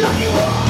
you are.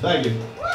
Thank you.